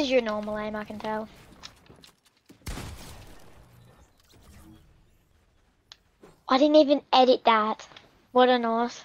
is your normal aim, I can tell. I didn't even edit that. What a nice.